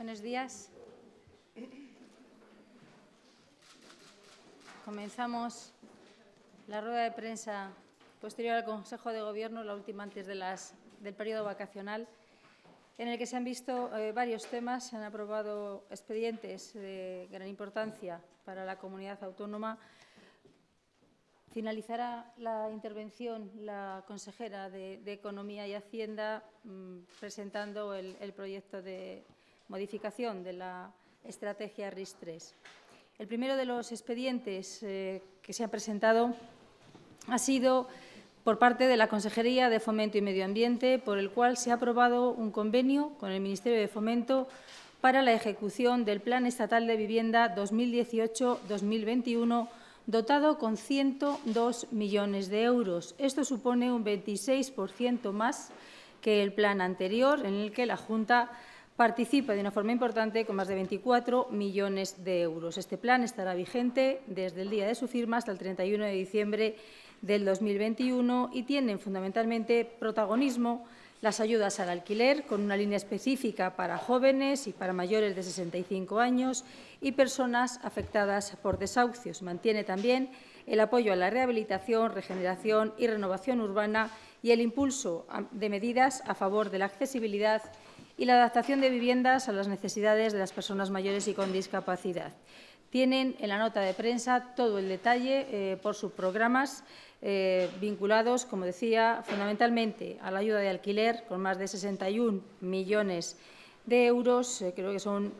Buenos días. Comenzamos la rueda de prensa posterior al Consejo de Gobierno, la última antes del periodo vacacional, en el que se han visto eh, varios temas, se han aprobado expedientes de gran importancia para la comunidad autónoma. Finalizará la intervención la consejera de, Economía y Hacienda mmm, presentando el proyecto de modificación de la estrategia RIS-3. El primero de los expedientes eh, que se han presentado ha sido por parte de la Consejería de Fomento y Medio Ambiente, por el cual se ha aprobado un convenio con el Ministerio de Fomento para la ejecución del Plan Estatal de Vivienda 2018-2021, dotado con 102 millones de euros. Esto supone un 26% más que el plan anterior, en el que la Junta participa de una forma importante con más de 24 millones de euros. Este plan estará vigente desde el día de su firma hasta el 31 de diciembre del 2021 y tienen fundamentalmente protagonismo las ayudas al alquiler, con una línea específica para jóvenes y para mayores de 65 años y personas afectadas por desahucios. Mantiene también el apoyo a la rehabilitación, regeneración y renovación urbana y el impulso de medidas a favor de la accesibilidad y la adaptación de viviendas a las necesidades de las personas mayores y con discapacidad. Tienen en la nota de prensa todo el detalle eh, por subprogramas eh, vinculados, como decía, fundamentalmente a la ayuda de alquiler, con más de 61 millones de euros. Eh, creo que son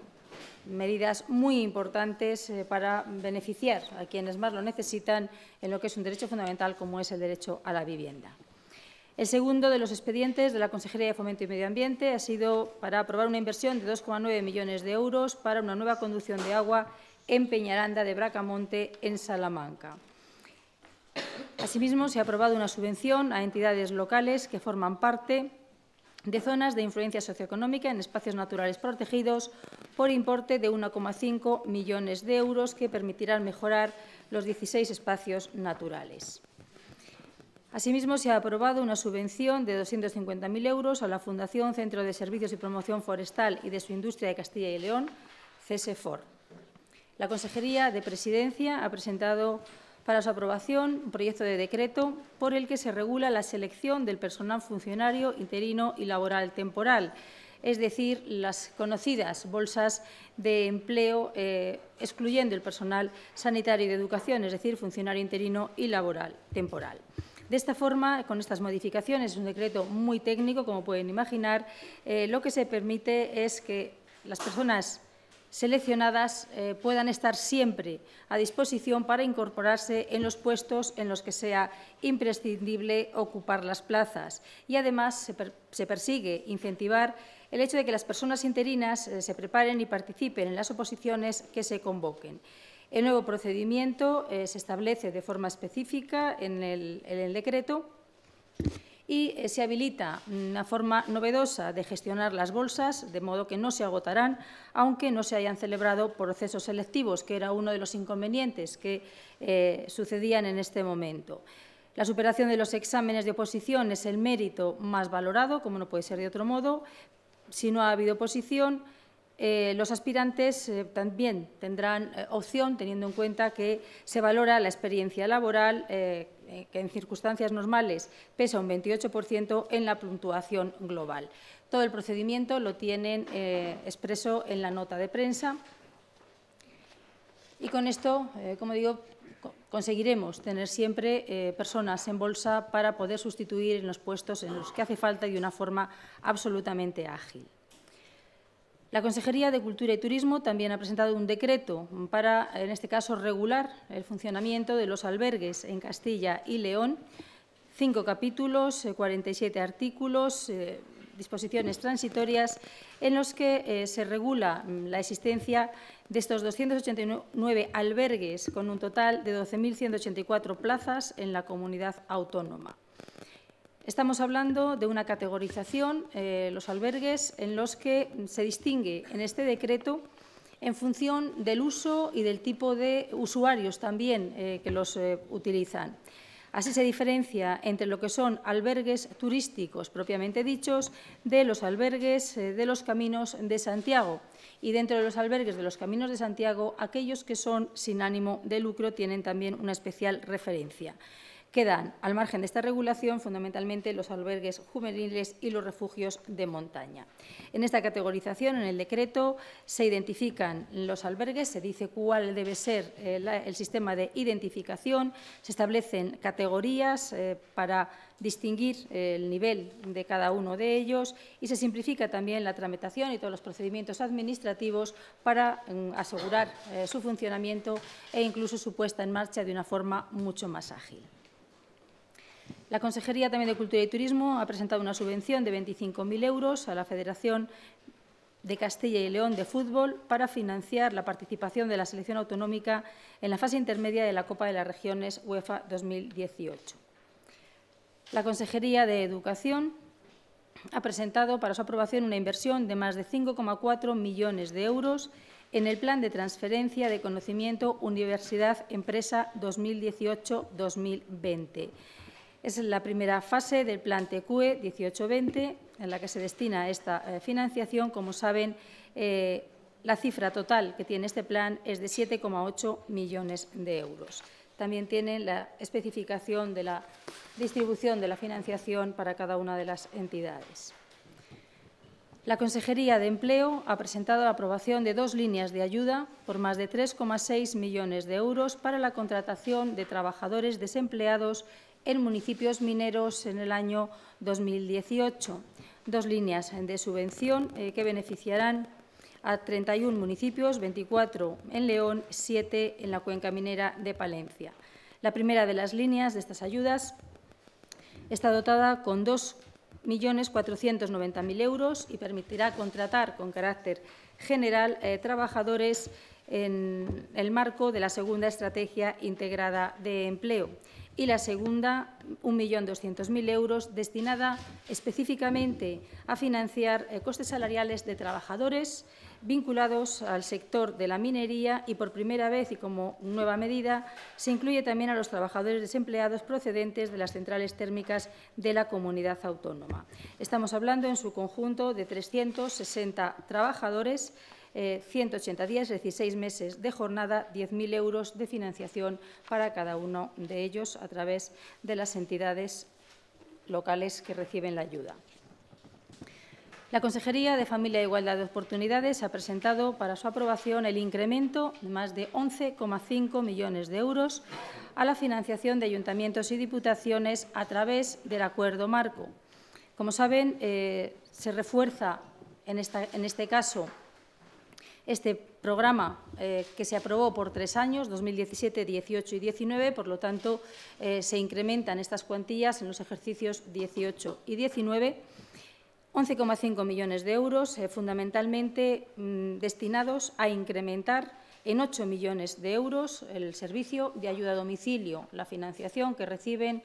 medidas muy importantes para beneficiar a quienes más lo necesitan en lo que es un derecho fundamental como es el derecho a la vivienda. El segundo de los expedientes de la Consejería de Fomento y Medio Ambiente ha sido para aprobar una inversión de 2,9 millones de euros para una nueva conducción de agua en Peñaranda de Bracamonte, en Salamanca. Asimismo, se ha aprobado una subvención a entidades locales que forman parte de zonas de influencia socioeconómica en espacios naturales protegidos por importe de 1,5 millones de euros que permitirán mejorar los 16 espacios naturales. Asimismo, se ha aprobado una subvención de 250.000 euros a la Fundación Centro de Servicios y Promoción Forestal y de su Industria de Castilla y León, CESEFOR. La Consejería de Presidencia ha presentado para su aprobación un proyecto de decreto por el que se regula la selección del personal funcionario, interino y laboral temporal, es decir, las conocidas bolsas de empleo, eh, excluyendo el personal sanitario y de educación, es decir, funcionario interino y laboral temporal. De esta forma, con estas modificaciones, es un decreto muy técnico, como pueden imaginar, eh, lo que se permite es que las personas seleccionadas eh, puedan estar siempre a disposición para incorporarse en los puestos en los que sea imprescindible ocupar las plazas. Y además se, per se persigue incentivar el hecho de que las personas interinas eh, se preparen y participen en las oposiciones que se convoquen. El nuevo procedimiento eh, se establece de forma específica en el, decreto y eh, se habilita una forma novedosa de gestionar las bolsas, de modo que no se agotarán, aunque no se hayan celebrado procesos selectivos, que era uno de los inconvenientes que eh, sucedían en este momento. La superación de los exámenes de oposición es el mérito más valorado, como no puede ser de otro modo. Si no ha habido oposición, eh, los aspirantes eh, también tendrán eh, opción, teniendo en cuenta que se valora la experiencia laboral, que en circunstancias normales pesa un 28% en la puntuación global. Todo el procedimiento lo tienen expreso en la nota de prensa. Y con esto, como digo, conseguiremos tener siempre personas en bolsa para poder sustituir en los puestos en los que hace falta de una forma absolutamente ágil. La Consejería de Cultura y Turismo también ha presentado un decreto para, en este caso, regular el funcionamiento de los albergues en Castilla y León. Cinco capítulos, 47 eh, artículos, eh, disposiciones transitorias en los que eh, se regula mm, la existencia de estos 289 albergues con un total de 12.184 plazas en la comunidad autónoma. Estamos hablando de una categorización, eh, los albergues, en los que se distingue en este decreto en función del uso y del tipo de usuarios también eh, que los eh, utilizan. Así se diferencia entre lo que son albergues turísticos propiamente dichos de los albergues eh, de los caminos de Santiago. Y dentro de los albergues de los caminos de Santiago, aquellos que son sin ánimo de lucro tienen también una especial referencia. Quedan al margen de esta regulación fundamentalmente los albergues juveniles y los refugios de montaña. En esta categorización, en el decreto, se identifican los albergues, se dice cuál debe ser eh, el sistema de identificación, se establecen categorías eh, para distinguir el nivel de cada uno de ellos y se simplifica también la tramitación y todos los procedimientos administrativos para mm, asegurar eh, su funcionamiento e incluso su puesta en marcha de una forma mucho más ágil. La Consejería también de Cultura y Turismo ha presentado una subvención de 25.000 euros a la Federación de Castilla y León de Fútbol para financiar la participación de la selección autonómica en la fase intermedia de la Copa de las Regiones UEFA 2018. La Consejería de Educación ha presentado para su aprobación una inversión de más de 5,4 millones de euros en el Plan de Transferencia de Conocimiento Universidad-Empresa 2018-2020 es la primera fase del plan TQE 18-20 en la que se destina esta eh, financiación. Como saben, eh, la cifra total que tiene este plan es de 7,8 millones de euros. También tiene la especificación de la distribución de la financiación para cada una de las entidades. La Consejería de Empleo ha presentado la aprobación de dos líneas de ayuda por más de 3,6 millones de euros para la contratación de trabajadores desempleados en municipios mineros en el año 2018. Dos líneas de subvención eh, que beneficiarán a 31 municipios, 24 en León, 7 en la cuenca minera de Palencia. La primera de las líneas de estas ayudas está dotada con 2.490.000 euros y permitirá contratar con carácter general eh, trabajadores en el marco de la segunda estrategia integrada de empleo y la segunda, 1.200.000 euros, destinada específicamente a financiar eh, costes salariales de trabajadores vinculados al sector de la minería y, por primera vez y como nueva medida, se incluye también a los trabajadores desempleados procedentes de las centrales térmicas de la comunidad autónoma. Estamos hablando en su conjunto de 360 trabajadores 180 eh, días, 16 meses de jornada, 10.000 euros de financiación para cada uno de ellos a través de las entidades locales que reciben la ayuda. La Consejería de Familia e Igualdad de Oportunidades ha presentado para su aprobación el incremento de más de 11,5 millones de euros a la financiación de ayuntamientos y diputaciones a través del acuerdo marco. Como saben, eh, se refuerza en este caso este programa eh, que se aprobó por tres años, 2017, 18 y 19, por lo tanto, eh, se incrementan estas cuantías en los ejercicios 18 y 19, 11,5 millones de euros, eh, fundamentalmente mm, destinados a incrementar en 8 millones de euros el servicio de ayuda a domicilio, la financiación que reciben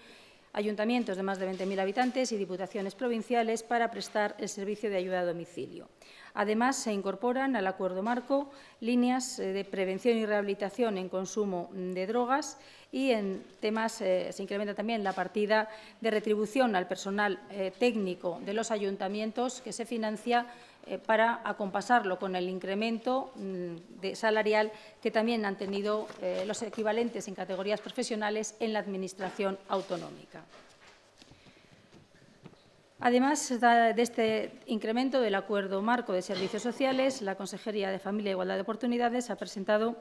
ayuntamientos de más de 20.000 habitantes y diputaciones provinciales para prestar el servicio de ayuda a domicilio. Además, se incorporan al acuerdo marco líneas eh, de prevención y rehabilitación en consumo de drogas y en temas eh, se incrementa también la partida de retribución al personal eh, técnico de los ayuntamientos que se financia para acompasarlo con el incremento mm, salarial que también han tenido los equivalentes en categorías profesionales en la Administración autonómica. Además de este incremento del acuerdo marco de servicios sociales, la Consejería de Familia e Igualdad de Oportunidades ha presentado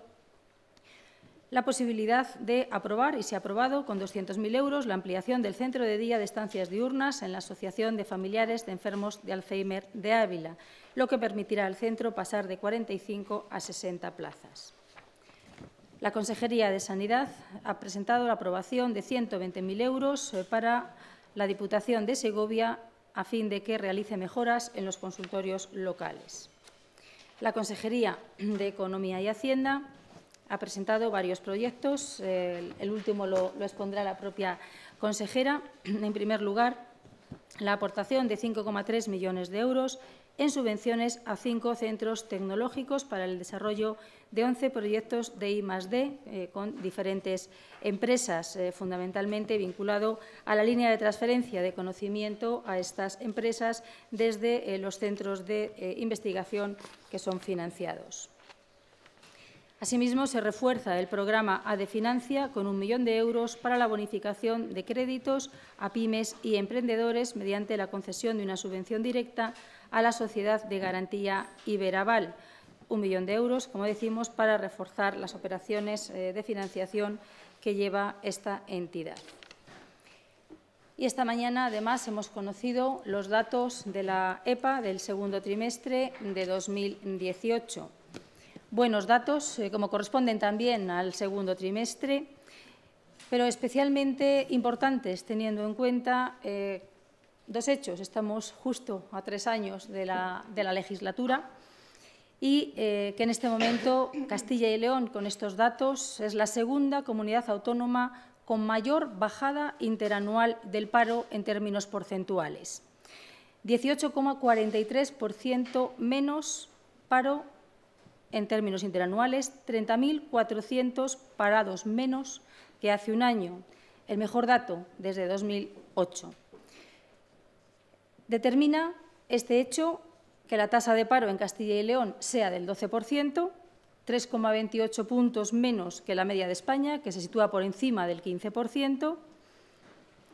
la posibilidad de aprobar, y se ha aprobado con 200.000 euros, la ampliación del centro de día de estancias diurnas en la Asociación de Familiares de Enfermos de Alzheimer de Ávila, lo que permitirá al centro pasar de 45 a 60 plazas. La Consejería de Sanidad ha presentado la aprobación de 120.000 euros eh, para la Diputación de Segovia a fin de que realice mejoras en los consultorios locales. La Consejería de Economía y Hacienda ha presentado varios proyectos. El, último lo, expondrá la propia consejera. En primer lugar, la aportación de 5,3 millones de euros en subvenciones a cinco centros tecnológicos para el desarrollo de 11 proyectos de I D eh, con diferentes empresas, eh, fundamentalmente vinculado a la línea de transferencia de conocimiento a estas empresas desde eh, los centros de investigación que son financiados. Asimismo, se refuerza el programa ADE Financia con un millón de euros para la bonificación de créditos a pymes y emprendedores mediante la concesión de una subvención directa a la Sociedad de Garantía Iberaval, un millón de euros, como decimos, para reforzar las operaciones eh, de financiación que lleva esta entidad. Y esta mañana, además, hemos conocido los datos de la EPA del segundo trimestre de 2018. Buenos datos, eh, como corresponden también al segundo trimestre, pero especialmente importantes teniendo en cuenta eh, dos hechos. Estamos justo a tres años de la, legislatura y eh, que en este momento Castilla y León, con estos datos, es la segunda comunidad autónoma con mayor bajada interanual del paro en términos porcentuales. 18,43% menos paro en términos interanuales, 30.400 parados menos que hace un año, el mejor dato desde 2008. Determina este hecho que la tasa de paro en Castilla y León sea del 12%, 3,28 puntos menos que la media de España, que se sitúa por encima del 15%,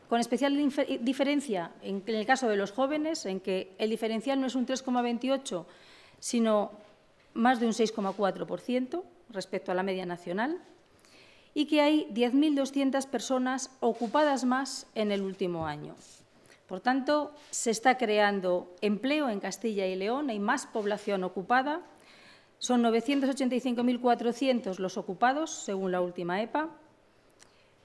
con especial diferencia en el caso de los jóvenes, en que el diferencial no es un 3,28, sino más de un 6,4% respecto a la media nacional, y que hay 10.200 personas ocupadas más en el último año. Por tanto, se está creando empleo en Castilla y León, hay más población ocupada, son 985.400 los ocupados, según la última EPA.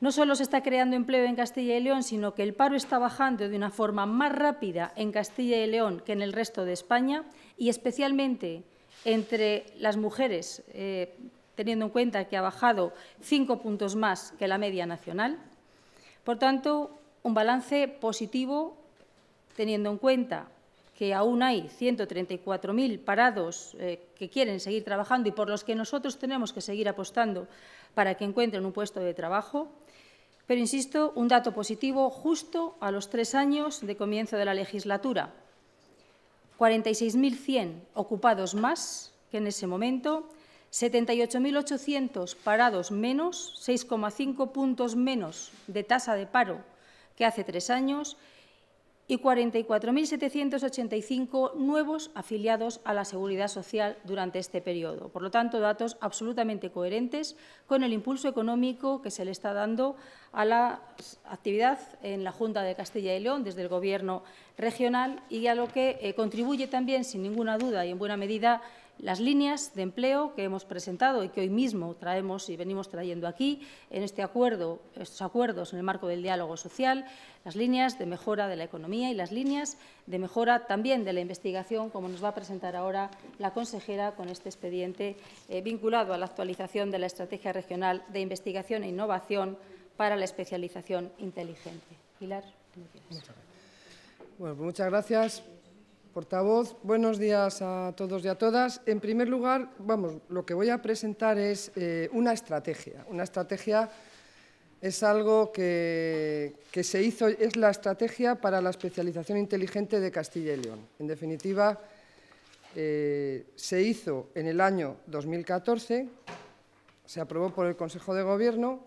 No solo se está creando empleo en Castilla y León, sino que el paro está bajando de una forma más rápida en Castilla y León que en el resto de España y especialmente entre las mujeres, eh, teniendo en cuenta que ha bajado cinco puntos más que la media nacional. Por tanto, un balance positivo teniendo en cuenta que aún hay 134.000 parados eh, que quieren seguir trabajando y por los que nosotros tenemos que seguir apostando para que encuentren un puesto de trabajo. Pero, insisto, un dato positivo justo a los tres años de comienzo de la legislatura. 46.100 ocupados más que en ese momento, 78.800 parados menos, 6,5 puntos menos de tasa de paro que hace tres años y 44.785 nuevos afiliados a la Seguridad Social durante este periodo. Por lo tanto, datos absolutamente coherentes con el impulso económico que se le está dando a la actividad en la Junta de Castilla y León desde el Gobierno regional y a lo que eh, contribuye también, sin ninguna duda y en buena medida, las líneas de empleo que hemos presentado y que hoy mismo traemos y venimos trayendo aquí en este acuerdo, estos acuerdos en el marco del diálogo social, las líneas de mejora de la economía y las líneas de mejora también de la investigación, como nos va a presentar ahora la consejera con este expediente eh, vinculado a la actualización de la Estrategia Regional de Investigación e Innovación para la Especialización Inteligente. Pilar, muchas Bueno, pues muchas gracias portavoz. Buenos días a todos y a todas. En primer lugar, vamos, lo que voy a presentar es eh, una estrategia. Una estrategia es algo que, se hizo, es la estrategia para la especialización inteligente de Castilla y León. En definitiva, eh, se hizo en el año 2014, se aprobó por el Consejo de Gobierno.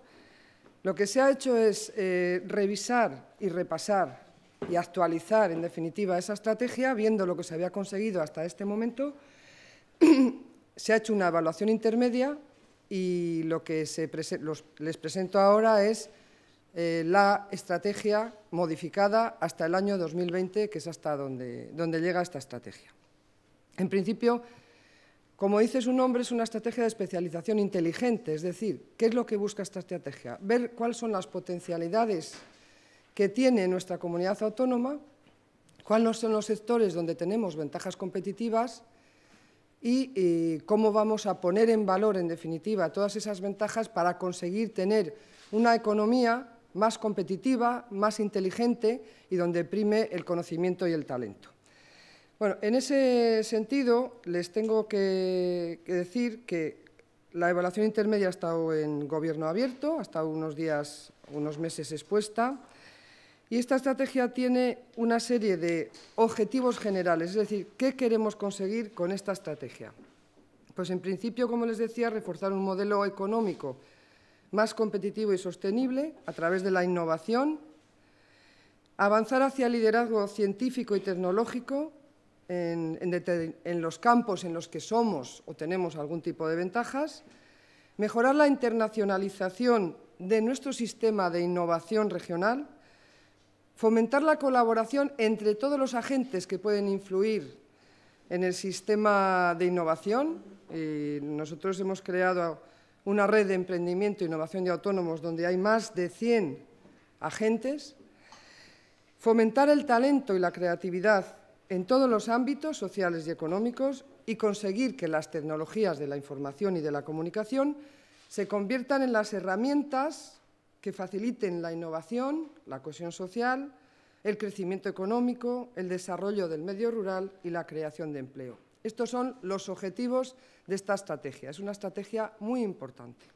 Lo que se ha hecho es eh, revisar y repasar y actualizar, en definitiva, esa estrategia, viendo lo que se había conseguido hasta este momento. se ha hecho una evaluación intermedia y lo que les presento ahora es eh, la estrategia modificada hasta el año 2020, que es hasta donde, donde llega esta estrategia. En principio, como dice su nombre, es una estrategia de especialización inteligente, es decir, ¿qué es lo que busca esta estrategia? Ver cuáles son las potencialidades que tiene nuestra comunidad autónoma, cuáles son los sectores donde tenemos ventajas competitivas y, cómo vamos a poner en valor, en definitiva, todas esas ventajas para conseguir tener una economía más competitiva, más inteligente y donde prime el conocimiento y el talento. Bueno, en ese sentido, les tengo que, decir que la evaluación intermedia ha estado en gobierno abierto, ha estado unos días, unos meses expuesta, y esta estrategia tiene una serie de objetivos generales, es decir, ¿qué queremos conseguir con esta estrategia? Pues en principio, como les decía, reforzar un modelo económico más competitivo y sostenible a través de la innovación, avanzar hacia el liderazgo científico y tecnológico en, los campos en los que somos o tenemos algún tipo de ventajas, mejorar la internacionalización de nuestro sistema de innovación regional, fomentar la colaboración entre todos los agentes que pueden influir en el sistema de innovación. nosotros hemos creado una red de emprendimiento, innovación y autónomos donde hay más de 100 agentes. Fomentar el talento y la creatividad en todos los ámbitos sociales y económicos y conseguir que las tecnologías de la información y de la comunicación se conviertan en las herramientas que faciliten la innovación, la cohesión social, el crecimiento económico, el desarrollo del medio rural y la creación de empleo. Estos son los objetivos de esta estrategia. Es una estrategia muy importante.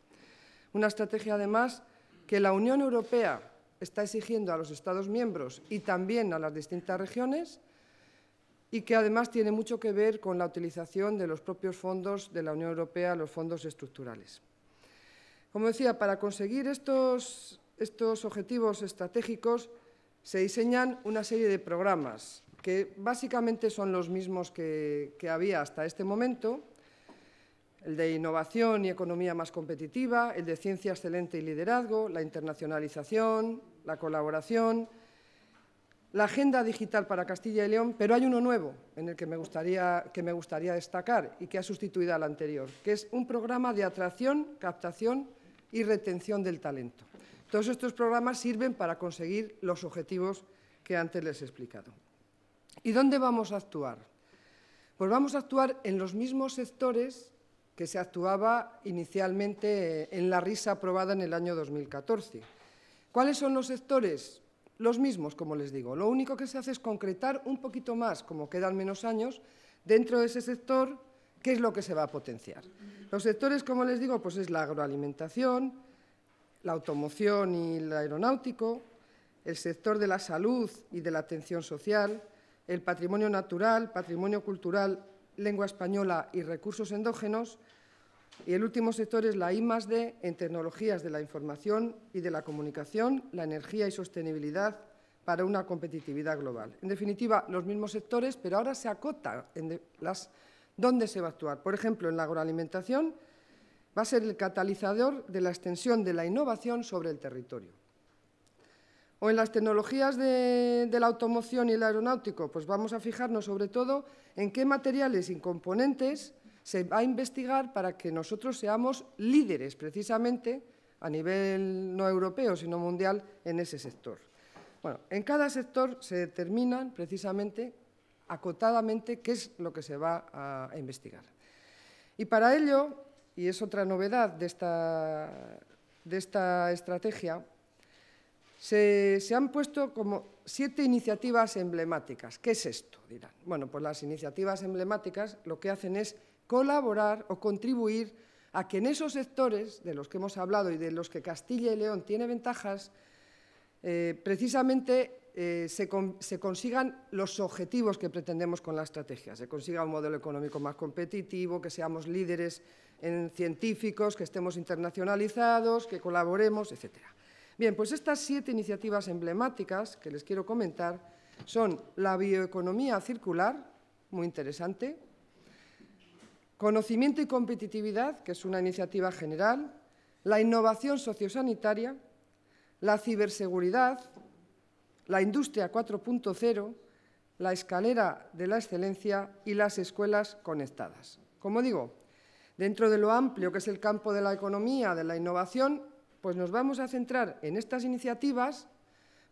Una estrategia, además, que la Unión Europea está exigiendo a los Estados miembros y también a las distintas regiones y que además tiene mucho que ver con la utilización de los propios fondos de la Unión Europea, los fondos estructurales. Como decía, para conseguir estos, estos objetivos estratégicos se diseñan una serie de programas que básicamente son los mismos que, que había hasta este momento, el de innovación y economía más competitiva, el de ciencia excelente y liderazgo, la internacionalización, la colaboración, la agenda digital para Castilla y León, pero hay uno nuevo en el que me, gustaría, que me gustaría destacar y que ha sustituido al anterior, que es un programa de atracción, captación y retención del talento. Todos estos programas sirven para conseguir los objetivos que antes les he explicado. ¿Y dónde vamos a actuar? Pues vamos a actuar en los mismos sectores que se actuaba inicialmente en la RISA aprobada en el año 2014. ¿Cuáles son los sectores? los mismos, como les digo. Lo único que se hace es concretar un poquito más, como quedan menos años, dentro de ese sector, qué es lo que se va a potenciar. Los sectores, como les digo, pues es la agroalimentación, la automoción y el aeronáutico, el sector de la salud y de la atención social, el patrimonio natural, patrimonio cultural, lengua española y recursos endógenos, y el último sector es la I D en tecnologías de la información y de la comunicación, la energía y sostenibilidad para una competitividad global. En definitiva, los mismos sectores, pero ahora se acota en las, dónde se va a actuar. Por ejemplo, en la agroalimentación va a ser el catalizador de la extensión de la innovación sobre el territorio. O en las tecnologías de, de la automoción y el aeronáutico, pues vamos a fijarnos sobre todo en qué materiales y componentes se va a investigar para que nosotros seamos líderes, precisamente, a nivel no europeo, sino mundial, en ese sector. Bueno, en cada sector se determinan, precisamente, acotadamente, qué es lo que se va a investigar. Y para ello, y es otra novedad de esta, de esta estrategia, se, se, han puesto como siete iniciativas emblemáticas. ¿Qué es esto? Dirán. Bueno, pues las iniciativas emblemáticas lo que hacen es colaborar o contribuir a que en esos sectores de los que hemos hablado y de los que Castilla y León tiene ventajas, eh, precisamente eh, se, consigan los objetivos que pretendemos con la estrategia, se consiga un modelo económico más competitivo, que seamos líderes en científicos, que estemos internacionalizados, que colaboremos, etc. Bien, pues estas siete iniciativas emblemáticas que les quiero comentar son la bioeconomía circular, muy interesante, Conocimiento y competitividad, que es una iniciativa general, la innovación sociosanitaria, la ciberseguridad, la industria 4.0, la escalera de la excelencia y las escuelas conectadas. Como digo, dentro de lo amplio que es el campo de la economía, de la innovación, pues nos vamos a centrar en estas iniciativas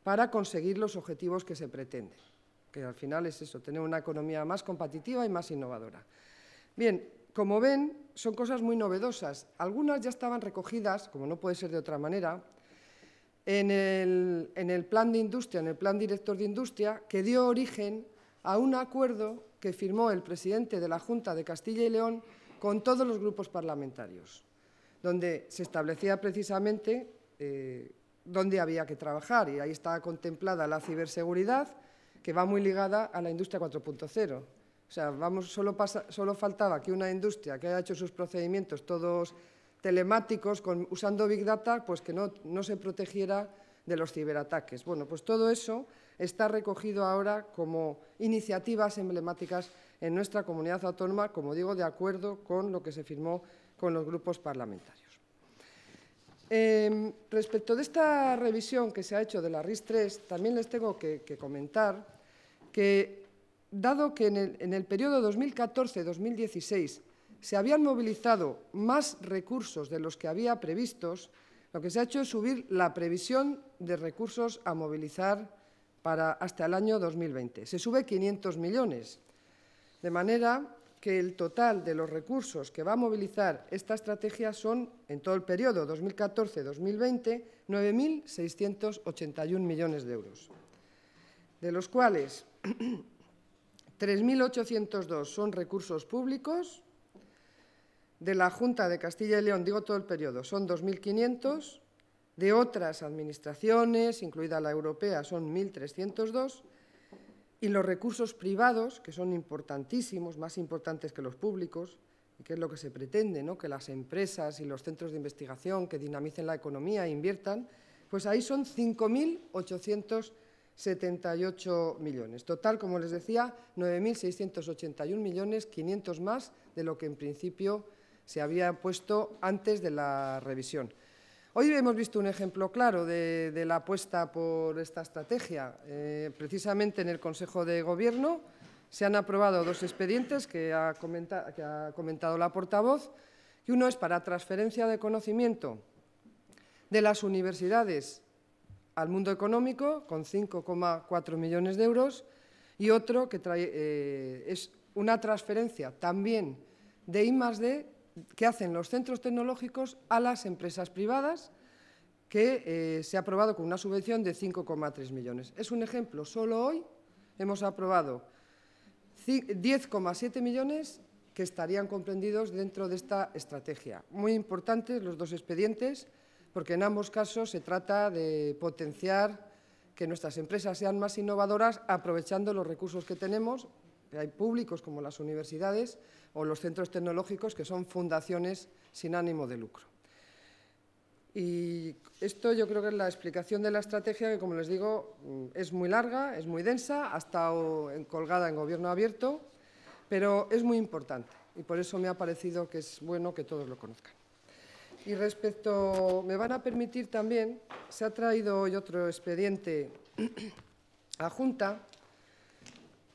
para conseguir los objetivos que se pretenden, que al final es eso, tener una economía más competitiva y más innovadora. Bien, como ven, son cosas muy novedosas. Algunas ya estaban recogidas, como no puede ser de otra manera, en el, plan de industria, en el plan director de industria, que dio origen a un acuerdo que firmó el presidente de la Junta de Castilla y León con todos los grupos parlamentarios, donde se establecía precisamente eh, dónde había que trabajar y ahí estaba contemplada la ciberseguridad, que va muy ligada a la industria 4.0. O sea, vamos, solo, solo, faltaba que una industria que haya hecho sus procedimientos todos telemáticos, usando Big Data, pues que no, no se protegiera de los ciberataques. Bueno, pues todo eso está recogido ahora como iniciativas emblemáticas en nuestra comunidad autónoma, como digo, de acuerdo con lo que se firmó con los grupos parlamentarios. Em, respecto de esta revisión que se ha hecho de la RIS-3, también les tengo que, comentar que, dado que en el, en el periodo 2014-2016 se habían movilizado más recursos de los que había previstos, lo que se ha hecho es subir la previsión de recursos a movilizar para hasta el año 2020. Se sube 500 millones, de manera que el total de los recursos que va a movilizar esta estrategia son, en todo el periodo 2014-2020, 9.681 millones de euros, de los cuales 3.802 son recursos públicos, de la Junta de Castilla y León, digo todo el periodo, son 2.500, de otras administraciones, incluida la europea, son 1.302, y los recursos privados, que son importantísimos, más importantes que los públicos, que es lo que se pretende, ¿no? que las empresas y los centros de investigación que dinamicen la economía e inviertan, pues ahí son 5.878 millones. Total, como les decía, 9.681 millones, 500 más de lo que en principio se había puesto antes de la revisión. Hoy hemos visto un ejemplo claro de, la apuesta por esta estrategia. Eh, precisamente en el Consejo de Gobierno se han aprobado dos expedientes que ha, comentado la portavoz, y uno es para transferencia de conocimiento de las universidades al mundo económico, con 5,4 millones de euros, y otro que eh, es una transferencia también de I que hacen los centros tecnológicos a las empresas privadas, que eh, se ha aprobado con una subvención de 5,3 millones. Es un ejemplo, solo hoy hemos aprobado 10,7 millones que estarían comprendidos dentro de esta estrategia. Muy importantes los dos expedientes, porque en ambos casos se trata de potenciar que nuestras empresas sean más innovadoras aprovechando los recursos que tenemos, hay públicos como las universidades, o los centros tecnológicos, que son fundaciones sin ánimo de lucro. Y esto yo creo que es la explicación de la estrategia que, como les digo, es muy larga, es muy densa, ha estado colgada en gobierno abierto, pero es muy importante y por eso me ha parecido que es bueno que todos lo conozcan. Y respecto, me van a permitir también, se ha traído hoy otro expediente a Junta,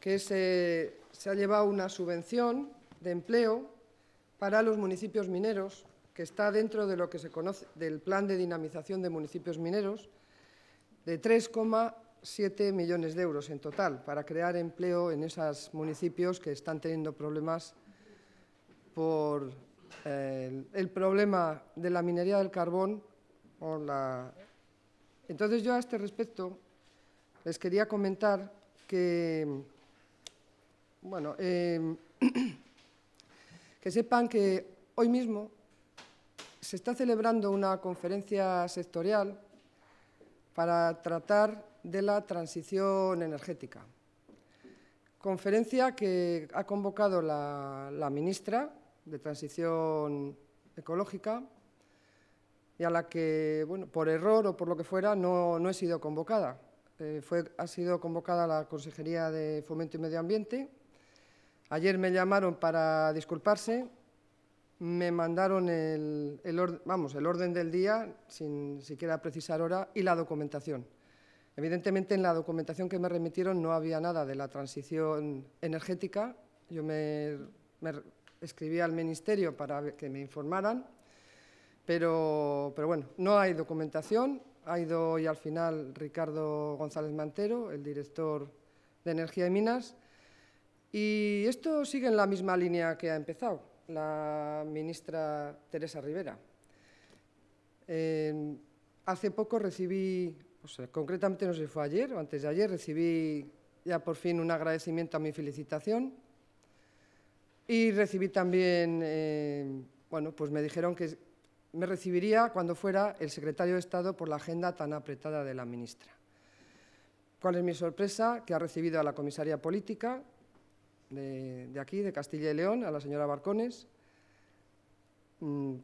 que se, se ha llevado una subvención de empleo para los municipios mineros, que está dentro de lo que se conoce del Plan de Dinamización de Municipios Mineros, de 3,7 millones de euros en total para crear empleo en esos municipios que están teniendo problemas por eh, el, problema de la minería del carbón. O la... Entonces yo a este respecto les quería comentar que, bueno, eh, que sepan que hoy mismo se está celebrando una conferencia sectorial para tratar de la transición energética. Conferencia que ha convocado la, ministra de Transición Ecológica y a la que, bueno, por error o por lo que fuera, no, he sido convocada. Eh, fue, ha sido convocada la Consejería de Fomento y Medio Ambiente Ayer me llamaron para disculparse, me mandaron el, vamos, el orden del día, sin siquiera precisar hora, y la documentación. Evidentemente, en la documentación que me remitieron no había nada de la transición energética. Yo me, escribí al Ministerio para que me informaran, pero, pero bueno, no hay documentación. Ha ido hoy al final Ricardo González Mantero, el director de Energía y Minas, y esto sigue en la misma línea que ha empezado la ministra Teresa Rivera. hace poco recibí, concretamente no sé si fue ayer o antes de ayer, recibí ya por fin un agradecimiento a mi felicitación Y recibí también, eh, bueno, pues me dijeron que me recibiría cuando fuera el secretario de Estado por la agenda tan apretada de la ministra. ¿Cuál es mi sorpresa? Que ha recibido a la comisaria política de, aquí, de Castilla y León, a la señora Barcones. Mm,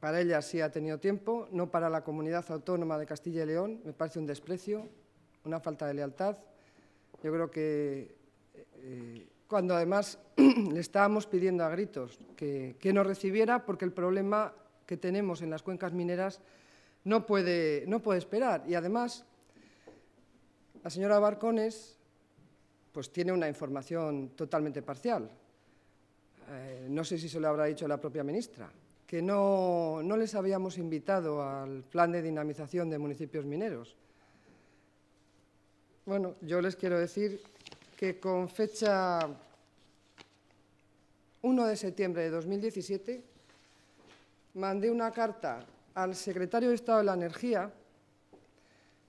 para ella sí ha tenido tiempo, no para la comunidad autónoma de Castilla y León. Me parece un desprecio, una falta de lealtad. Yo creo que eh, cuando además le estábamos pidiendo a gritos que, que nos recibiera porque el problema que tenemos en las cuencas mineras no puede, no puede esperar. Y además, la señora Barcones pues, tiene una información totalmente parcial. Eh, no sé si se lo habrá dicho la propia ministra, que no, no les habíamos invitado al plan de dinamización de municipios mineros. Bueno, yo les quiero decir que con fecha 1 de septiembre de 2017 mandé una carta al secretario de Estado de la Energía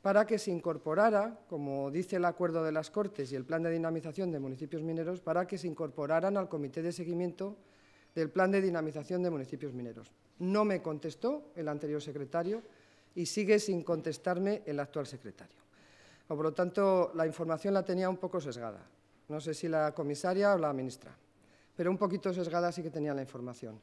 para que se incorporara, como dice el acuerdo de las Cortes y el plan de dinamización de municipios mineros, para que se incorporaran al comité de seguimiento del plan de dinamización de municipios mineros. No me contestó el anterior secretario y sigue sin contestarme el actual secretario. Por lo tanto, la información la tenía un poco sesgada. No sé si la comisaria o la ministra, pero un poquito sesgada sí que tenía la información.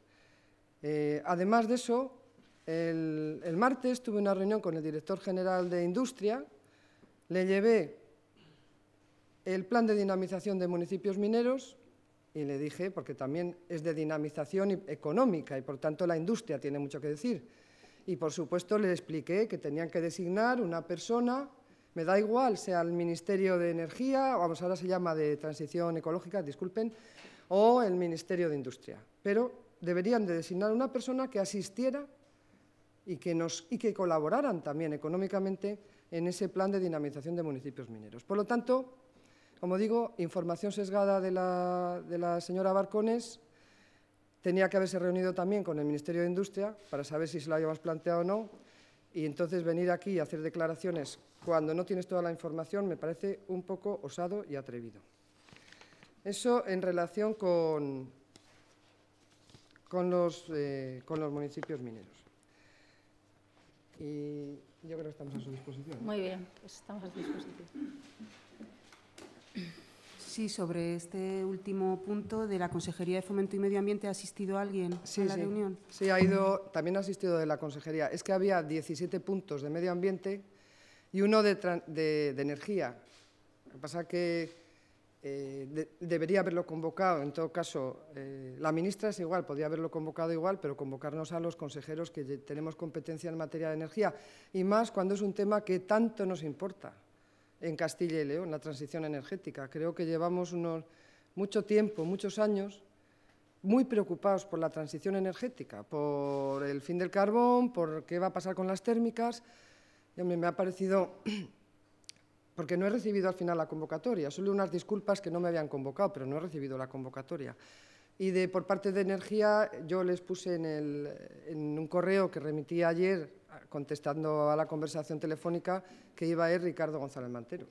Eh, además de eso, el, martes tuve una reunión con el director general de Industria, le llevé el plan de dinamización de municipios mineros y le dije, porque también es de dinamización económica y por tanto la industria tiene mucho que decir, y por supuesto le expliqué que tenían que designar una persona me da igual, sea el Ministerio de Energía, vamos, ahora se llama de Transición Ecológica, disculpen, o el Ministerio de Industria. Pero deberían de designar una persona que asistiera y que, colaboraran también económicamente en ese plan de dinamización de municipios mineros. Por lo tanto, como digo, información sesgada de la, señora Barcones, tenía que haberse reunido también con el Ministerio de Industria para saber si se lo habíamos planteado o no, y entonces venir aquí y hacer declaraciones cuando no tienes toda la información me parece un poco osado y atrevido. Eso en relación con, eh, con los municipios mineros. Y yo creo que estamos a su disposición. Muy bien, pues estamos a su disposición. Sí, sobre este último punto de la Consejería de Fomento y Medio Ambiente, ¿ha asistido alguien a la reunión? Sí, ha ido, también ha asistido de la Consejería. Es que había 17 puntos de medio ambiente y uno de, energía. Lo que pasa es que eh, debería haberlo convocado, en todo caso, eh, la ministra es igual, podría haberlo convocado igual, pero convocarnos a los consejeros que tenemos competencia en materia de energía, y más cuando es un tema que tanto nos importa en Castilla y León, la transición energética. Creo que llevamos mucho tiempo, muchos años, muy preocupados por la transición energética, por el fin del carbón, por qué va a pasar con las térmicas, me ha parecido, porque no he recibido al final la convocatoria, solo unas disculpas que no me habían convocado, pero no he recibido la convocatoria. Y de, por parte de Energía, yo les puse en, un correo que remití ayer, contestando a la conversación telefónica, que iba a ir Ricardo González Mantero.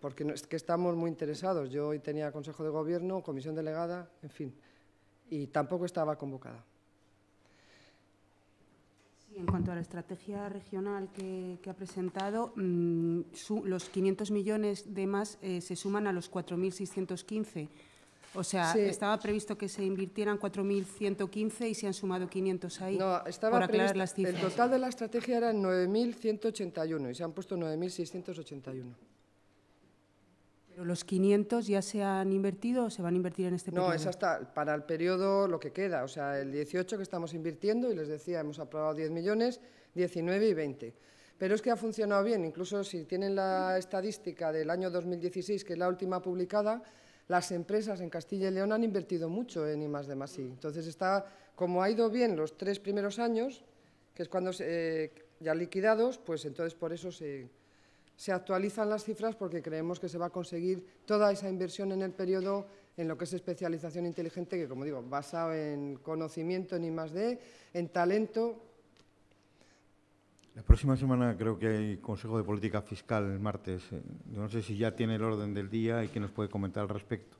Porque es que estamos muy interesados. Yo hoy tenía Consejo de Gobierno, Comisión Delegada, en fin, y tampoco estaba convocada. En cuanto a la estrategia regional que, ha presentado, mm, los 500 millones de más eh, se suman a los 4.615. O sea, estaba previsto que se invirtieran 4.115 y se han sumado 500 ahí. No, estaba previsto, las cifras. El total de la estrategia era 9.181 y se han puesto 9.681 los 500 ya se han invertido o se van a invertir en este periodo? No, es hasta para el periodo lo que queda, o sea, el 18 que estamos invirtiendo, y les decía, hemos aprobado 10 millones, 19 y 20. Pero es que ha funcionado bien, incluso si tienen la estadística del año 2016, que es la última publicada, las empresas en Castilla y León han invertido mucho en I+, de I. Entonces, está, como ha ido bien los tres primeros años, que es cuando eh, ya liquidados, pues entonces por eso se se actualizan las cifras porque creemos que se va a conseguir toda esa inversión en el periodo en lo que es especialización inteligente, que, como digo, basado en conocimiento en I+.D., en talento. La próxima semana creo que hay Consejo de Política Fiscal el martes. Eh, no sé si ya tiene el orden del día y qué nos puede comentar al respecto.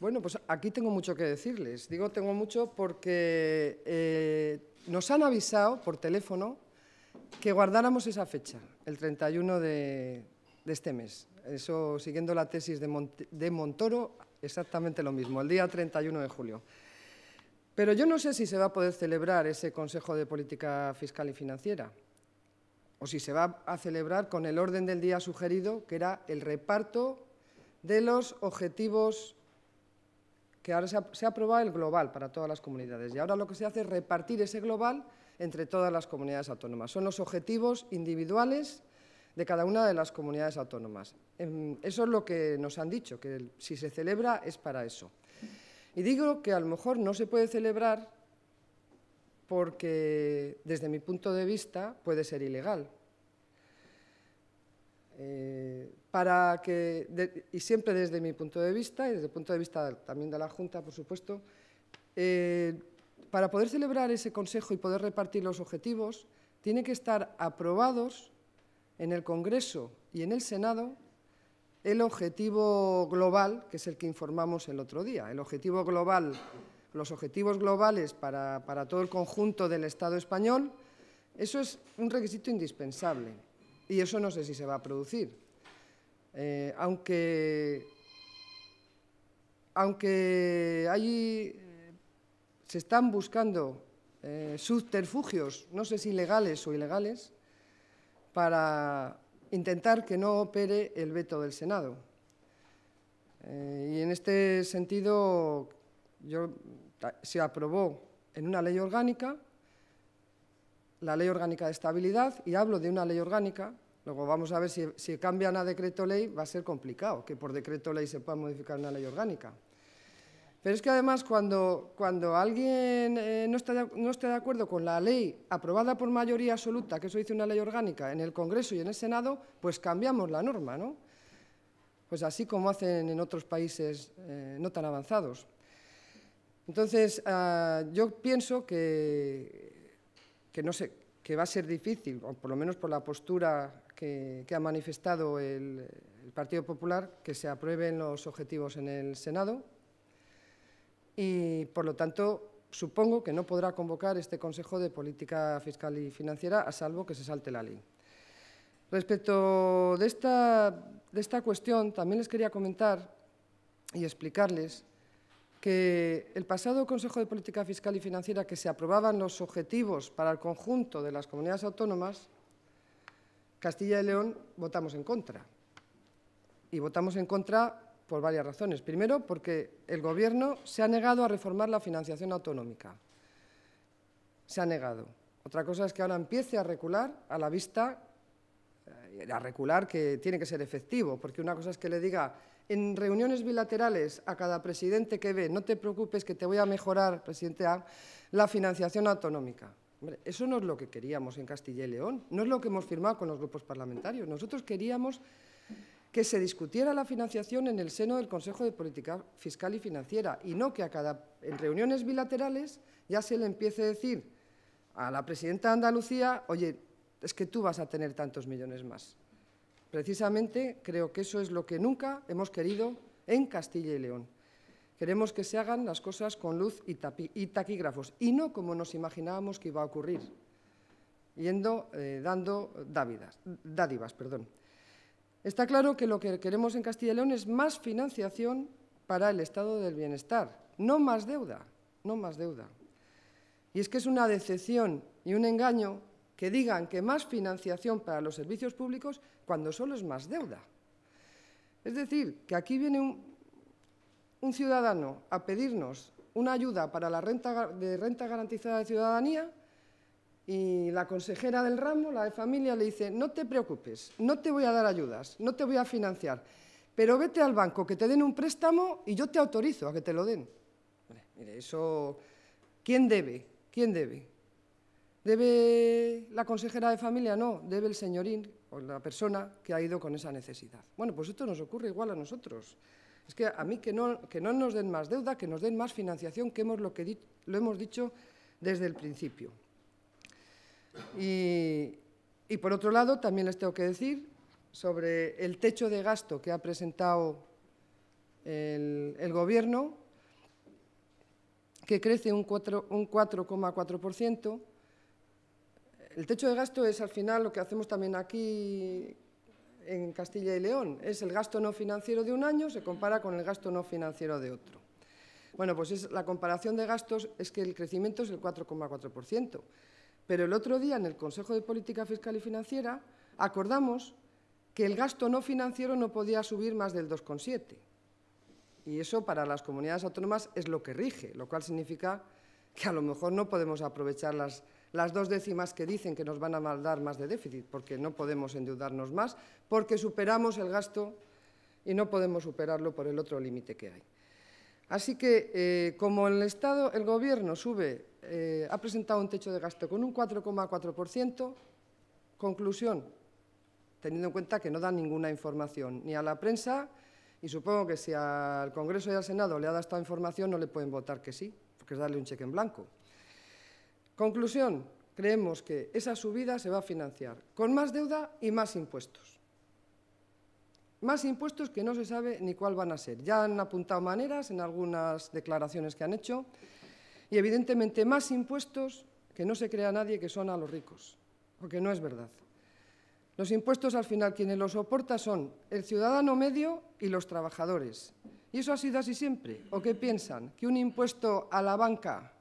Bueno, pues aquí tengo mucho que decirles. Digo tengo mucho porque eh, nos han avisado por teléfono que guardáramos esa fecha, el 31 de, este mes. Eso, siguiendo la tesis de, Montoro, exactamente lo mismo, el día 31 de julio. Pero yo no sé si se va a poder celebrar ese Consejo de Política Fiscal y Financiera o si se va a celebrar con el orden del día sugerido, que era el reparto de los objetivos que ahora se ha, aprobado el global para todas las comunidades. Y ahora lo que se hace es repartir ese global entre todas las comunidades autónomas. Son los objetivos individuales de cada una de las comunidades autónomas. Em, eso es lo que nos han dicho, que si se celebra es para eso. Y digo que a lo mejor no se puede celebrar porque, desde mi punto de vista, puede ser ilegal. Eh, para que, y siempre desde mi punto de vista y desde el punto de vista también de la Junta, por supuesto, eh, para poder celebrar ese Consejo y poder repartir los objetivos, tiene que estar aprobados en el Congreso y en el Senado el objetivo global, que es el que informamos el otro día. El objetivo global, los objetivos globales para, para todo el conjunto del Estado español, eso es un requisito indispensable. Y eso no sé si se va a producir. Eh, aunque, aunque eh, se están buscando eh, subterfugios, no sé si legales o ilegales, para intentar que no opere el veto del Senado. y en este sentido, se aprobó en una ley orgánica la ley orgánica de estabilidad y hablo de una ley orgánica, luego vamos a ver si, cambian a decreto ley, va a ser complicado que por decreto ley se pueda modificar una ley orgánica. Pero es que además cuando, alguien eh, no, está de, acuerdo con la ley aprobada por mayoría absoluta, que eso dice una ley orgánica, en el Congreso y en el Senado, pues cambiamos la norma, ¿no? Pues así como hacen en otros países eh, no tan avanzados. Entonces, ah, yo pienso que que, va a ser difícil, por lo menos por la postura que, ha manifestado el, Partido Popular, que se aprueben los objetivos en el Senado y, por lo tanto, supongo que no podrá convocar este Consejo de Política Fiscal y Financiera, a salvo que se salte la ley. Respecto de esta, de esta cuestión, también les quería comentar y explicarles que el pasado Consejo de Política Fiscal y Financiera, que se aprobaban los objetivos para el conjunto de las comunidades autónomas, Castilla y León votamos en contra. Y votamos en contra por varias razones. Primero, porque el Gobierno se ha negado a reformar la financiación autonómica. Se ha negado. Otra cosa es que ahora empiece a recular a la vista, eh, a recular que tiene que ser efectivo, porque una cosa es que le diga en reuniones bilaterales a cada presidente que ve, no te preocupes que te voy a mejorar, presidente A, la financiación autonómica. eso no es lo que queríamos en Castilla y León, no es lo que hemos firmado con los grupos parlamentarios. Nosotros queríamos que se discutiera la financiación en el seno del Consejo de Política Fiscal y Financiera y no que a cada, en reuniones bilaterales ya se le empiece a decir a la presidenta de Andalucía, oye, es que tú vas a tener tantos millones más. Precisamente creo que eso es lo que nunca hemos querido en Castilla y León. Queremos que se hagan las cosas con luz y, taquígrafos y no como nos imaginábamos que iba a ocurrir, yendo eh, dando dádivas. dádivas perdón. Está claro que lo que queremos en Castilla y León es más financiación para el estado del bienestar, no más deuda, no más deuda. Y es que es una decepción y un engaño que digan que más financiación para los servicios públicos cuando solo es más deuda. Es decir, que aquí viene un, ciudadano a pedirnos una ayuda para la renta de renta garantizada de ciudadanía y la consejera del ramo, la de familia, le dice, no te preocupes, no te voy a dar ayudas, no te voy a financiar, pero vete al banco, que te den un préstamo y yo te autorizo a que te lo den. Mire, eso, ¿quién debe? ¿Quién debe? ¿Debe la consejera de familia? No, debe el señorín o la persona que ha ido con esa necesidad. Bueno, pues esto nos ocurre igual a nosotros. Es que a mí que no, que no nos den más deuda, que nos den más financiación, que hemos lo, que lo hemos dicho desde el principio. Y, por otro lado, también les tengo que decir sobre el techo de gasto que ha presentado el, Gobierno, que crece un 4,4%. el techo de gasto es, al final, lo que hacemos también aquí en Castilla y León. Es el gasto no financiero de un año, se compara con el gasto no financiero de otro. Bueno, pues es, la comparación de gastos es que el crecimiento es el 4,4%. Pero el otro día, en el Consejo de Política Fiscal y Financiera, acordamos que el gasto no financiero no podía subir más del 2,7%. Y eso para las comunidades autónomas es lo que rige, lo cual significa que a lo mejor no podemos aprovechar las, las dos décimas que dicen que nos van a dar más de déficit, porque no podemos endeudarnos más, porque superamos el gasto y no podemos superarlo por el otro límite que hay. Así que, eh, como el Estado, el Gobierno sube, eh, ha presentado un techo de gasto con un 4,4%, conclusión, teniendo en cuenta que no da ninguna información ni a la prensa y supongo que si al Congreso y al Senado le ha dado esta información no le pueden votar que sí, porque es darle un cheque en blanco. Conclusión, creemos que esa subida se va a financiar con más deuda y más impuestos. Más impuestos que no se sabe ni cuál van a ser. Ya han apuntado maneras en algunas declaraciones que han hecho y evidentemente más impuestos que no se crea nadie que son a los ricos, porque no es verdad. Los impuestos al final quienes los soportan son el ciudadano medio y los trabajadores. ¿Y eso ha sido así siempre? ¿O qué piensan? ¿Que un impuesto a la banca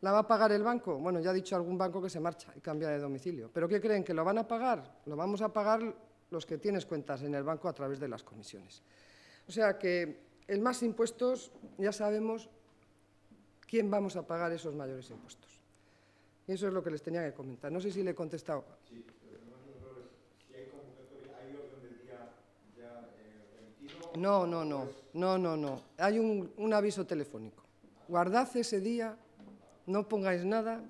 la va a pagar el banco? Bueno, ya ha dicho algún banco que se marcha y cambia de domicilio. ¿Pero qué creen? ¿Que lo van a pagar? Lo vamos a pagar los que tienes cuentas en el banco a través de las comisiones. O sea que el más impuestos, ya sabemos quién vamos a pagar esos mayores impuestos. Y eso es lo que les tenía que comentar. No sé si le he contestado. No, no, no, no, no, no. Hay un, aviso telefónico. Guardad ese día, no pongáis nada,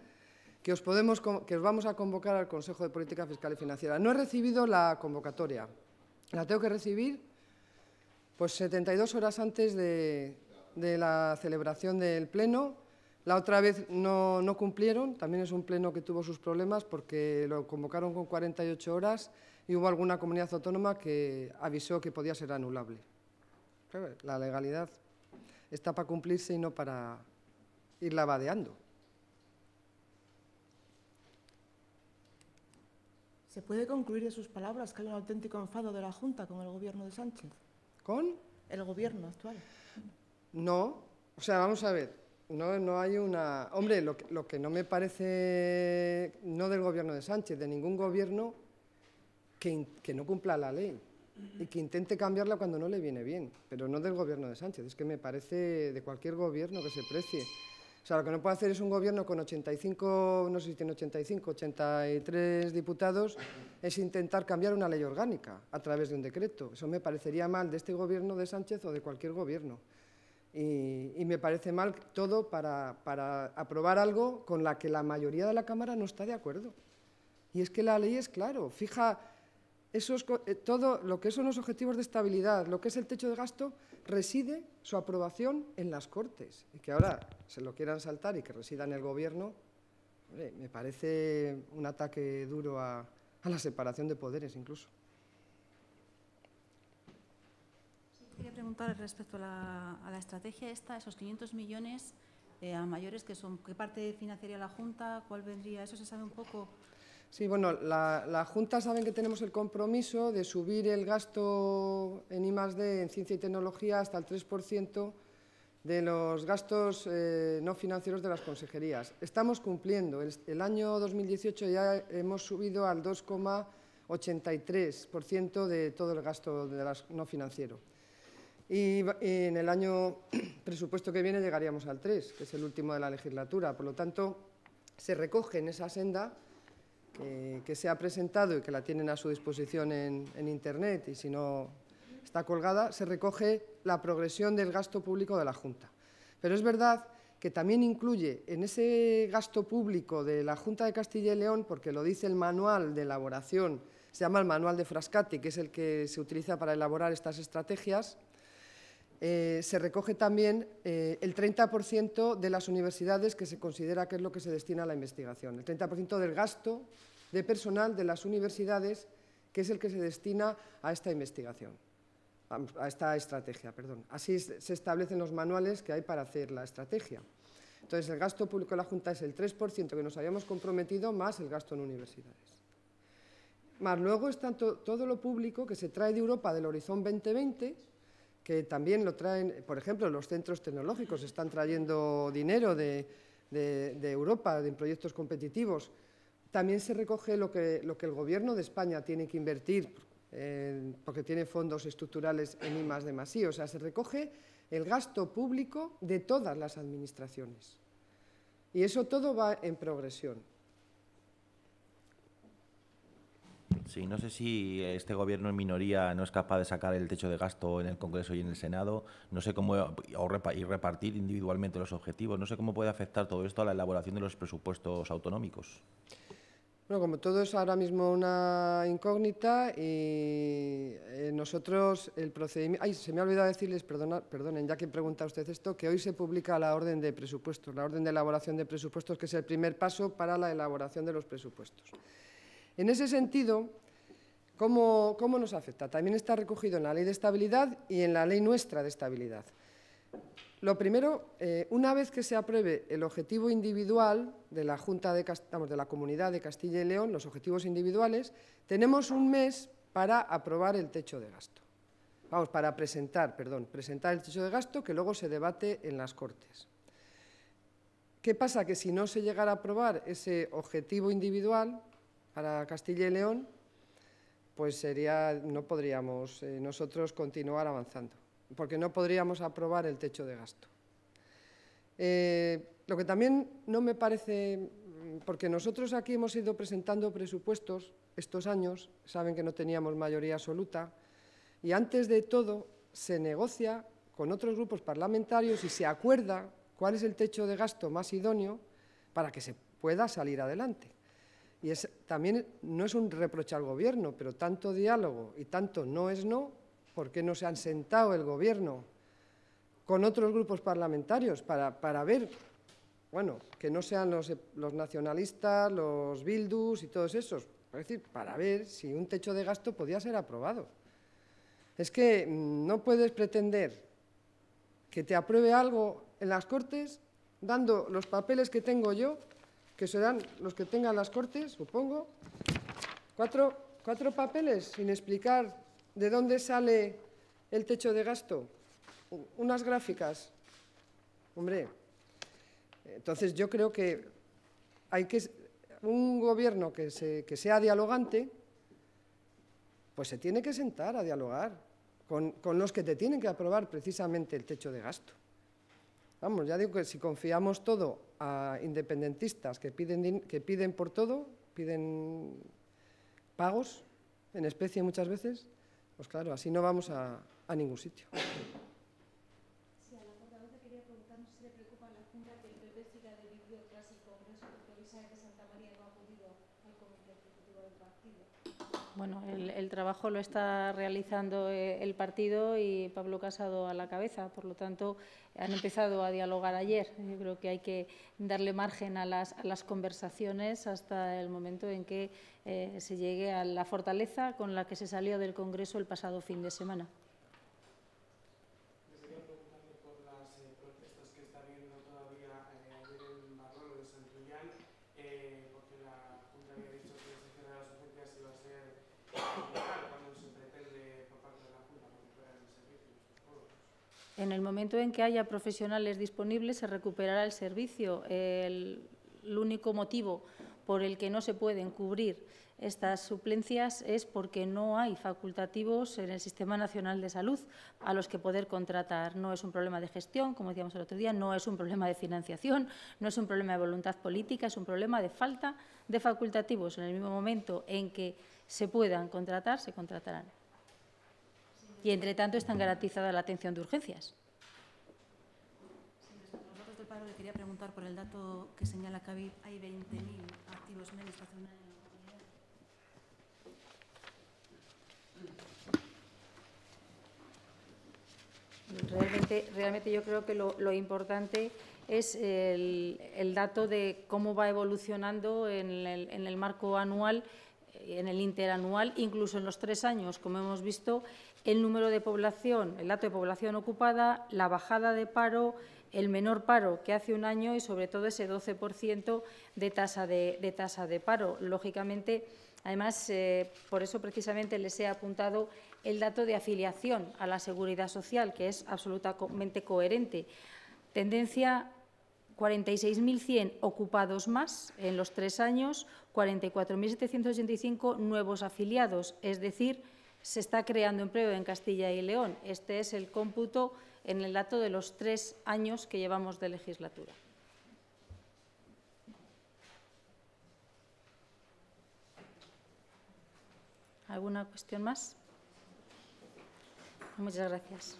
que os, podemos, que os vamos a convocar al Consejo de Política Fiscal y Financiera. No he recibido la convocatoria. La tengo que recibir pues 72 horas antes de, la celebración del Pleno. La otra vez no, no, cumplieron, también es un Pleno que tuvo sus problemas porque lo convocaron con 48 horas y hubo alguna comunidad autónoma que avisó que podía ser anulable. La legalidad está para cumplirse y no para irla vadeando. ¿Se puede concluir de sus palabras que hay un auténtico enfado de la Junta con el gobierno de Sánchez? ¿Con? El gobierno actual. No, o sea, vamos a ver, no, no hay una... Hombre, lo lo que no me parece, no del gobierno de Sánchez, de ningún gobierno que, no cumpla la ley y que intente cambiarla cuando no le viene bien, pero no del gobierno de Sánchez, es que me parece de cualquier gobierno que se precie. O sea, lo que no puede hacer es un gobierno con 85, no sé si tiene 85, 83 diputados, es intentar cambiar una ley orgánica a través de un decreto. Eso me parecería mal de este gobierno de Sánchez o de cualquier gobierno. Y, me parece mal todo para, aprobar algo con la que la mayoría de la Cámara no está de acuerdo. Y es que la ley es claro, fija eh, todo lo que son los objetivos de estabilidad, lo que es el techo de gasto, reside su aprobación en las Cortes. Y que ahora se lo quieran saltar y que resida en el Gobierno, me parece un ataque duro a, la separación de poderes incluso. Quería preguntar respecto a la, estrategia esta, esos 500 millones eh, a mayores, que son, ¿qué parte financiaría la Junta? ¿Cuál vendría? ¿Eso se sabe un poco? Sí, bueno, la, Junta saben que tenemos el compromiso de subir el gasto en I+.D. en ciencia y tecnología hasta el 3% de los gastos eh, no financieros de las consejerías. Estamos cumpliendo. El, año 2018 ya hemos subido al 2,83% de todo el gasto de las, no financiero. Y, en el año presupuesto que viene llegaríamos al 3, que es el último de la legislatura. Por lo tanto, se recoge en esa senda que, se ha presentado y que la tienen a su disposición en, Internet y si no está colgada, se recoge la progresión del gasto público de la Junta. Pero es verdad que también incluye en ese gasto público de la Junta de Castilla y León, porque lo dice el manual de elaboración, se llama el manual de Frascati, que es el que se utiliza para elaborar estas estrategias, eh, se recoge también eh, el 30% de las universidades que se considera que es lo que se destina a la investigación, el 30% del gasto de personal de las universidades que es el que se destina a esta investigación. a esta estrategia. Perdón. Así se establecen los manuales que hay para hacer la estrategia. Entonces, el gasto público de la Junta es el 3% que nos habíamos comprometido más el gasto en universidades. Más luego está todo lo público que se trae de Europa del Horizon 2020, que también lo traen, por ejemplo, los centros tecnológicos están trayendo dinero de, Europa en proyectos competitivos. También se recoge lo que, lo que el Gobierno de España tiene que invertir, eh, porque tiene fondos estructurales en I más de más O sea, se recoge el gasto público de todas las administraciones. Y eso todo va en progresión. Sí, no sé si este gobierno en minoría no es capaz de sacar el techo de gasto en el Congreso y en el Senado, no sé cómo y repartir individualmente los objetivos, no sé cómo puede afectar todo esto a la elaboración de los presupuestos autonómicos. Bueno, como todo es ahora mismo una incógnita y eh, nosotros el procedimiento... Ay, se me ha olvidado decirles, perdonen, ya que pregunta usted esto, que hoy se publica la orden de presupuestos, la orden de elaboración de presupuestos, que es el primer paso para la elaboración de los presupuestos. En ese sentido, ¿cómo, cómo nos afecta? También está recogido en la Ley de Estabilidad y en la Ley nuestra de Estabilidad. Lo primero, eh, una vez que se apruebe el objetivo individual de la Junta de, de la Comunidad de Castilla y León, los objetivos individuales, tenemos un mes para aprobar el techo de gasto. Vamos, para presentar, perdón, presentar el techo de gasto que luego se debate en las Cortes. ¿Qué pasa? Que si no se llegara a aprobar ese objetivo individual para Castilla y León, pues sería, no podríamos eh, nosotros continuar avanzando porque no podríamos aprobar el techo de gasto. Eh, lo que también no me parece, porque nosotros aquí hemos ido presentando presupuestos estos años, saben que no teníamos mayoría absoluta, y antes de todo se negocia con otros grupos parlamentarios y se acuerda cuál es el techo de gasto más idóneo para que se pueda salir adelante. Y también no es un reproche al Gobierno, pero tanto diálogo y tanto no es no ¿Por qué no se han sentado el Gobierno con otros grupos parlamentarios para, ver, bueno, que no sean los, nacionalistas, los bildus y todos esos, es decir, para ver si un techo de gasto podía ser aprobado. Es que mm, no puedes pretender que te apruebe algo en las Cortes dando los papeles que tengo yo, que serán los que tengan las Cortes, supongo, cuatro, cuatro papeles sin explicar ¿De dónde sale el techo de gasto? Unas gráficas. Hombre, entonces yo creo que hay que un gobierno que, sea dialogante, pues se tiene que sentar a dialogar con, los que te tienen que aprobar precisamente el techo de gasto. Vamos, ya digo que si confiamos todo a independentistas que piden, que piden por todo, piden pagos en especie muchas veces, pues claro, así no vamos a, a ningún sitio. Sí, a la portavoz quería preguntar si le preocupa a la Junta que el PP siga de vídeo casi Congreso, porque hoy sabe que Santa María no ha acudido al Comité Ejecutivo del Partido. Bueno, el, el, trabajo lo está realizando eh, el partido y Pablo Casado a la cabeza, por lo tanto, han empezado a dialogar ayer. Yo creo que hay que darle margen a las, a las conversaciones hasta el momento en que eh, se llegue a la fortaleza con la que se salió del Congreso el pasado fin de semana. En el momento en que haya profesionales disponibles se recuperará el servicio. El, único motivo por el que no se pueden cubrir estas suplencias es porque no hay facultativos en el Sistema Nacional de Salud a los que poder contratar. No es un problema de gestión, como decíamos el otro día, no es un problema de financiación, no es un problema de voluntad política, es un problema de falta de facultativos. En el mismo momento en que se puedan contratar, se contratarán y, entre tanto, están garantizada la atención de urgencias. Sí, los datos del paro, le quería preguntar por el dato que señala que hay 20.000 activos medios estacionales Realmente, realmente yo creo que lo, lo importante es el, el, dato de cómo va evolucionando en el, en el marco anual en el interanual, incluso en los tres años, como hemos visto, el número de población, el dato de población ocupada, la bajada de paro, el menor paro que hace un año y, sobre todo, ese 12% de tasa de, tasa de paro. Lógicamente, además, eh, por eso precisamente les he apuntado el dato de afiliación a la seguridad social, que es absolutamente coherente. Tendencia 46.100 ocupados más en los tres años, 44.785 nuevos afiliados, es decir, se está creando empleo en Castilla y León. Este es el cómputo en el dato de los tres años que llevamos de legislatura. ¿Alguna cuestión más? Muchas gracias.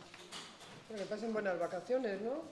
Que pasen buenas vacaciones, ¿no?